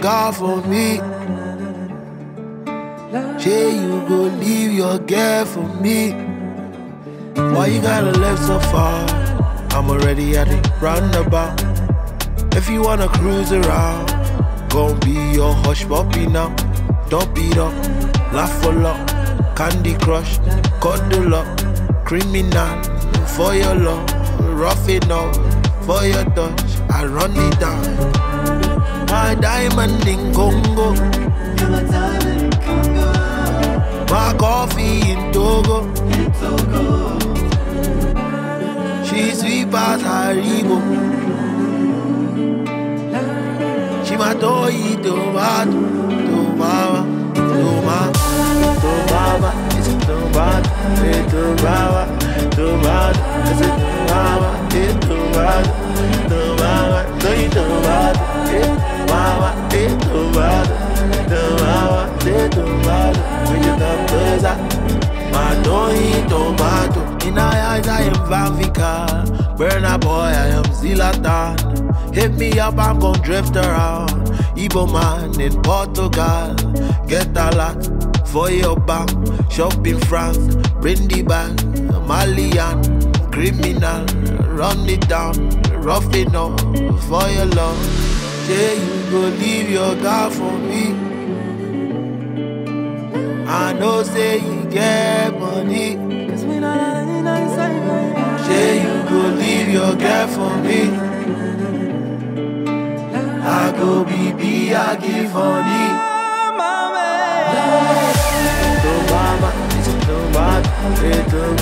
girl for me. Say you go leave your girl for me. Why you gotta live so far? I'm already at the roundabout. If you wanna cruise around, gon' be your hush puppy now. Don't beat up, laugh for luck, candy crush, cuddle up, criminal for your love, rough enough for your touch. I run it down. My diamond in Congo, my coffee in Togo. She sweet as Haribo. She my toy tomato, tomama, tomama, tomama. My toy tomato. In her eyes, I am Van Vika. Burna Boy, I am Zlatan. Hit me up, I'm gon' drift around. Igbo man in Portugal. Get a lot for your back. Shop in France, bring the bag. Malian, criminal. Run it down, rough enough for your love. Say you go leave your girl for me. Know say you get money. cause we not lying. Say you go leave your girl for me. I go BB, I give honey. To mama, is it to mama? Eh, to